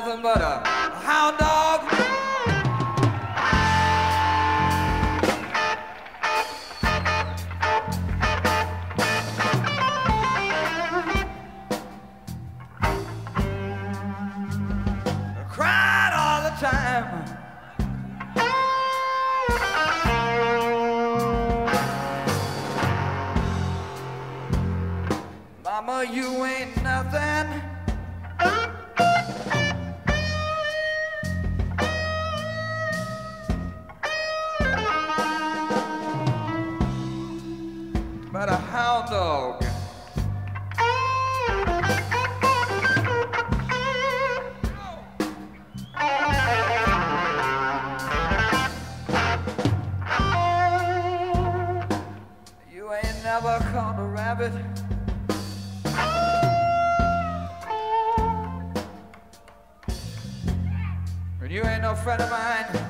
nothing but a hound dog. duck on a rabbit. And you ain't no friend of mine.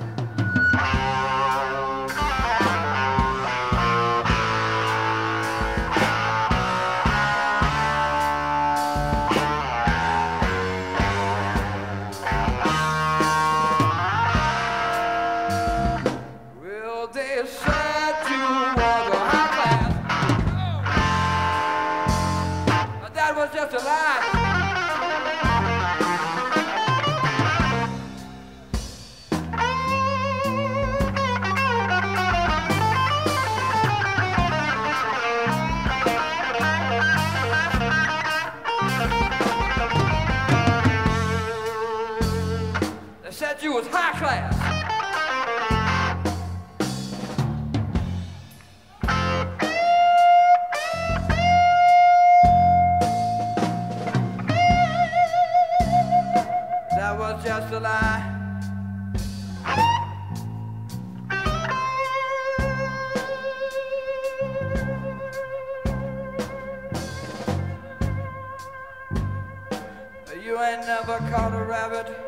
rabbit.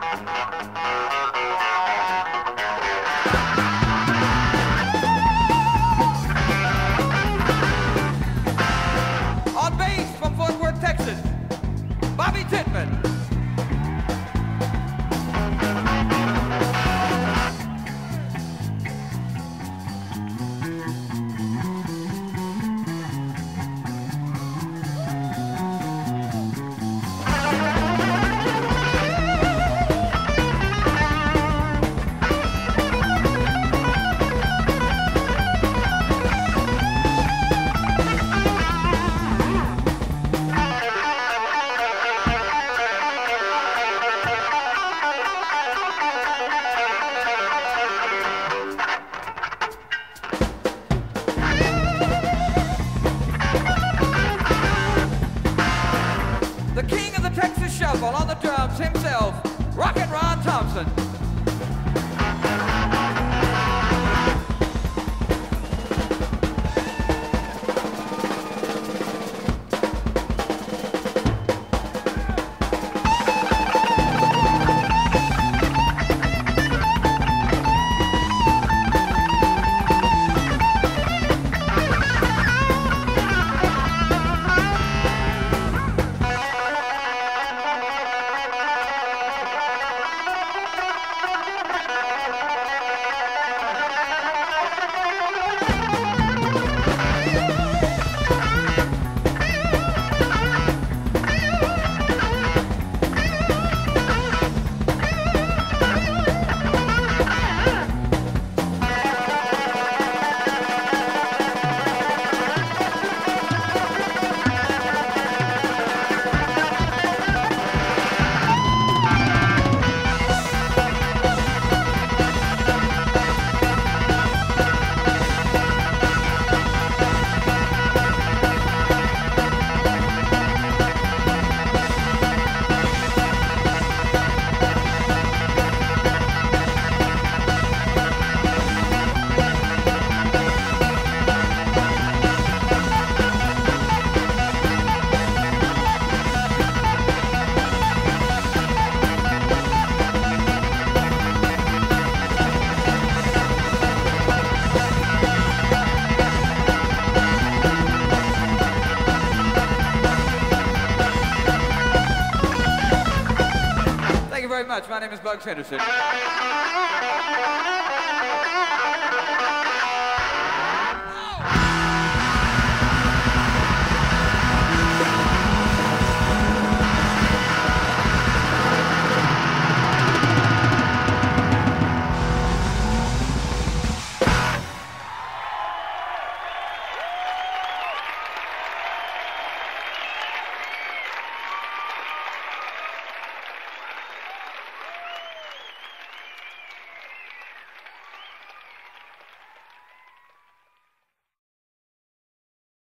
Música much. My name is Bugs Henderson.